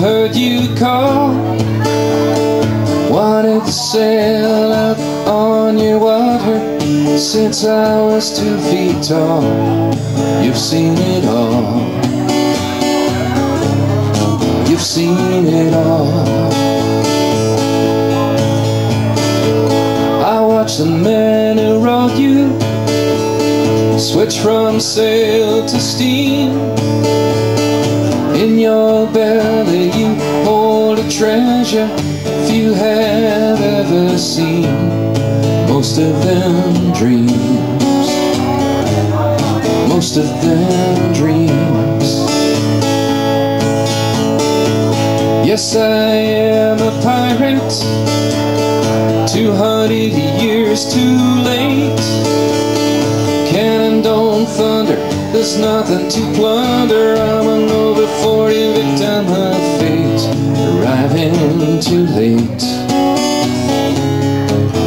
you call. Wanted to sail out on your water Since I was two feet tall. You've seen it all. You've seen it all. I watched the man who rowed you Switch from sail to steam In your belly you hold a treasure Few have ever seen Most of them dreams. Most of them dreams. Yes, I am a pirate. Two hundred years too late There's nothing to plunder. I'm an over 40 victim of fate Arriving too late.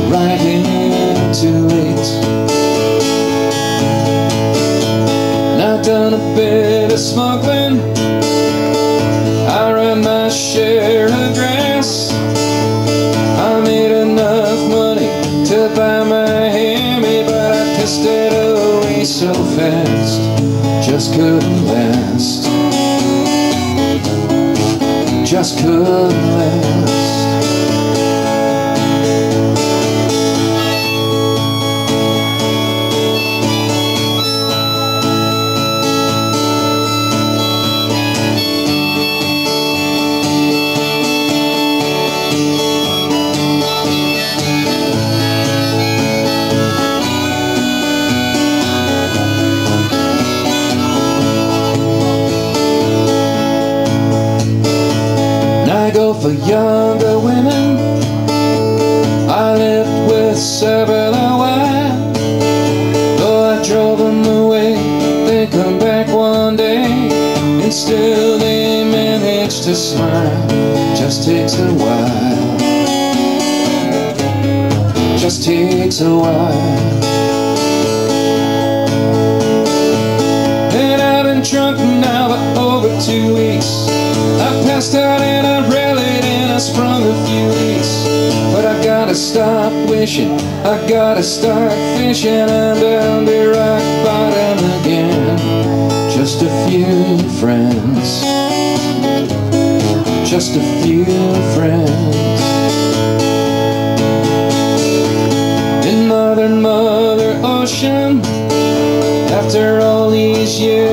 Arriving too late. I've done a bit of smuggling. I ran my share of grass. I made enough money to buy Miami But I pissed it so fast Just couldn't last. Just couldn't last for younger women. I lived with several a while Though I drove them away They come back one day And still they manage to smile. Just takes a while. Just takes a while drunk now for over two weeks. I passed out and I rallied and I sprung a few leaks But I gotta stop wishing, I gotta start fishing I'm down to rock bottom again. Just a few friends. Just a few friends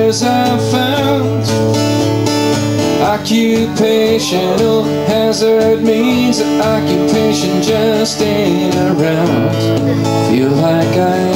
I've found Occupational oh, hazard means that occupation just ain't around. Feel like I